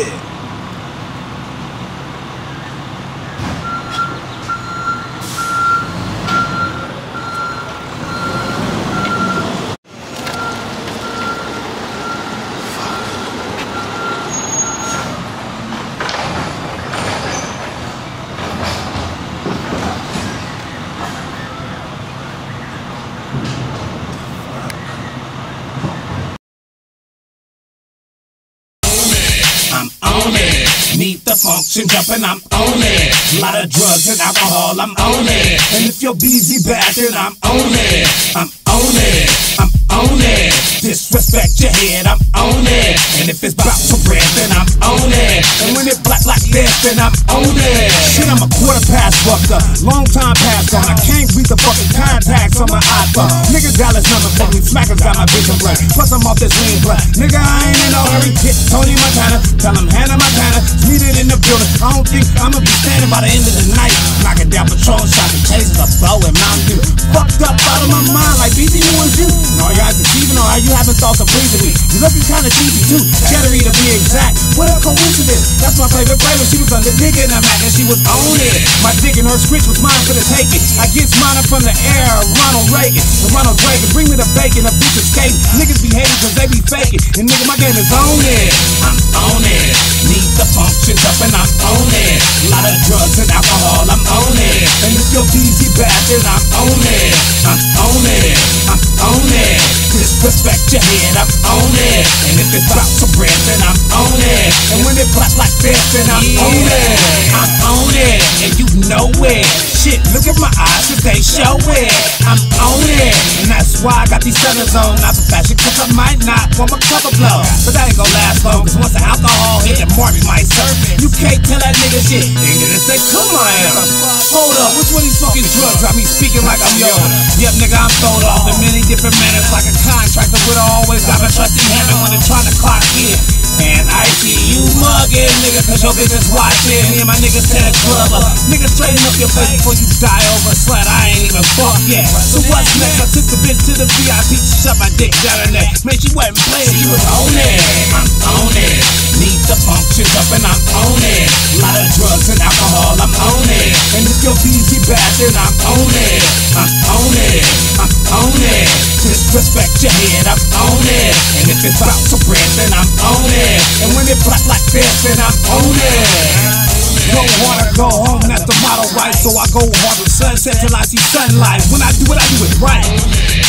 it. I'm on it. Need the function jumping, I'm on it. Lot of drugs and alcohol, I'm on it. And if you're busy then I'm on it. I'm on it. I'm on it. Disrespect your head, I'm on it. And if it's about for bread, then I'm on it. And when it black this, then I'm on it. Shit, I'm a quarter past fucked up. Long time gone. I can't read the fucking contacts on my iPhone. Niggas Dallas number for me. Smackers got my vision blank. Plus I'm off this lean blunt. Nigga, I ain't in no hurry. Hit Tony Montana. Tell him Hannah Montana. Needed in the building. I don't think I'ma be standing by the end of the night. Knocking down Patrón shots and chases a bow and Mountain. Fucked up out of my mind like BC you and you. No, y'all deceiving are you having thoughts of pleasing me? You looking kinda cheesy too. Cheddary to be exact. What a coincidence. That's my favorite flavor. She was under dick in the Mac and she was on it. My dick and her scritch was mine for the taking. I get mine from the air. Ronald Reagan. And Ronald Reagan. Bring me the bacon. A bitch skating. Niggas be hating cause they be faking. And nigga, my game is on it. I'm on it. Need the functions up and I'm on it. A lot of drugs and alcohol. I'm on it. And if you're busy bad, then I'm on it. I'm on it. I'm on it. Disrespect your head, I'm on it. And if it's about some bread, then I'm on it. And when know it. Shit, look at my eyes, cause they show it. I'm on it, and that's why I got these sellers on. Not for fashion, cause I might not want my cover blow. But that ain't gonna last long, cause once the alcohol hit, the Marvin might it. You can't tell that nigga shit. Nigga, this they come I am. Hold up, which one of these fucking drugs got me speaking like I'm Yoda? Yep, nigga, I'm throwed off in many different manners like a contractor would always got a trusty hammer when they're trying to clock in. And I see you mugging, cause your bitch is watching. Me and my niggas to the club uh, up. Nigga, straighten up your face before you die over slut. I ain't even fucked yet. So what's next? I took the bitch to the VIP, shut my dick down her neck. Man, she wasn't playing, she was on it. I'm on it. Need the functions up and I'm on it. Lot of drugs and alcohol, I'm on it. And if you're busy bad, then I'm on it. I'm on it. I'm on it. Disrespect your head, I'm on it. And if it's about some bread, then I'm on it. And when it black like this, then I'm on it. Don't wanna go home, that's the motto, right? So I go hard with sunset till I see sunlight. When I do it, I do it right.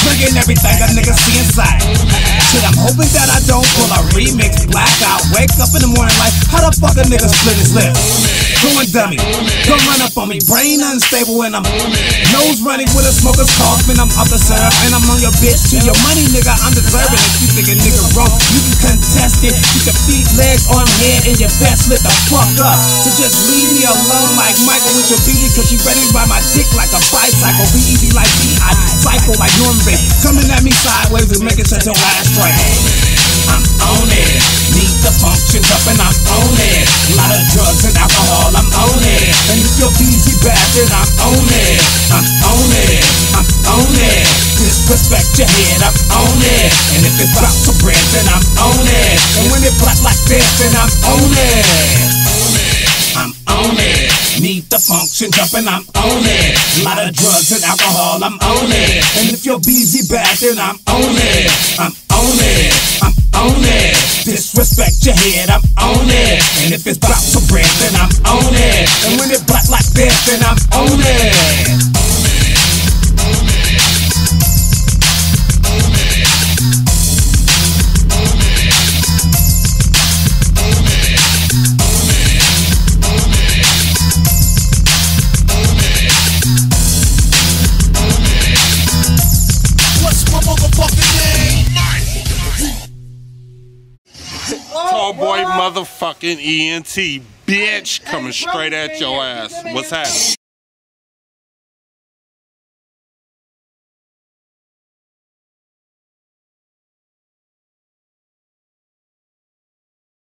Bringing everything a nigga see inside. Shit, I'm hoping that I don't pull a remix. Wake up in the morning like, how the fuck a nigga split his lip? Going dummy, don't run up on me. Brain unstable and I'm nose running with a smoker's cough. And I'm off the syrup and I'm on your bitch to your money, nigga. I'm deserving. If you think a nigga wrong, you can contest it. You can feet, legs, arm, head, and your best lit the fuck up. So just leave me alone like Michael with your beanie, cause you ready to ride my dick like a bicycle. Be easy like B.I. Cycle like Norman Bates. Coming at me sideways and making such a last strike. Up and I'm on it. A Lot of drugs and alcohol, I'm on it. And if you're busy bad, then I'm on it. I'm on it. I'm on it. Disrespect your head, I'm on it. And if it's about some bread, then I'm on it. And when it black like this, then I'm on it. I'm on it. Need the function jumping, I'm on it. Lot of drugs and alcohol, I'm on it. And if you're busy bad, then I'm on it. I'm on it. I'm on it. Disrespect your head, I'm on it. And if it's about some bread, then I'm on it. And when it black like this, then I'm on it. Boy motherfucking ENT bitch coming straight at your ass. What's happening?